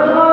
Senhor